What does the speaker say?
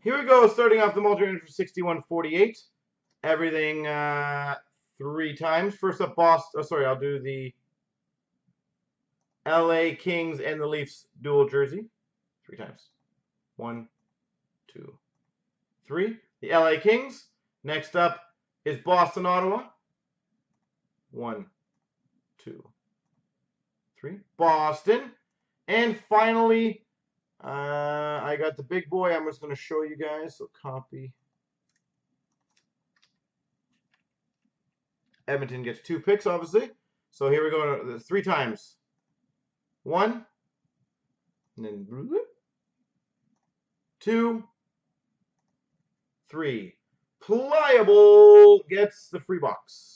Here we go, starting off the multi for 6148. Everything uh, three times. First up, Boston. Oh, sorry, I'll do the LA Kings and the Leafs dual jersey. Three times. One, two, three. The LA Kings. Next up is Boston Ottawa. One, two, three. Boston. And finally, uh, I got the big boy. I'm just going to show you guys. So copy. Edmonton gets two picks, obviously. So here we go. Three times. One. And then two. Three. Pliable gets the free box.